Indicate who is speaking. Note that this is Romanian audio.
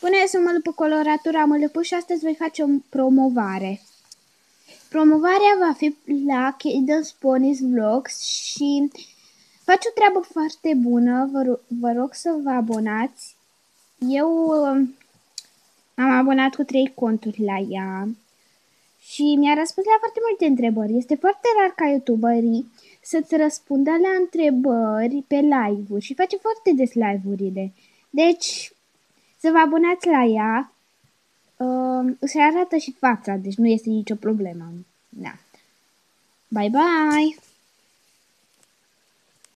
Speaker 1: Bună, sunt Mălupu Coloratura Mălupu și astăzi voi face o promovare. Promovarea va fi la Cadence Ponies Vlogs și face o treabă foarte bună, vă, vă rog să vă abonați. Eu um, am abonat cu trei conturi la ea și mi-a răspuns la foarte multe întrebări. Este foarte rar ca youtuberii să-ți răspundă la întrebări pe live-uri și face foarte des live-urile. Deci, să vă abonați la ea. Uh, se arată și fața, deci nu este nicio problemă. Da. Bye bye!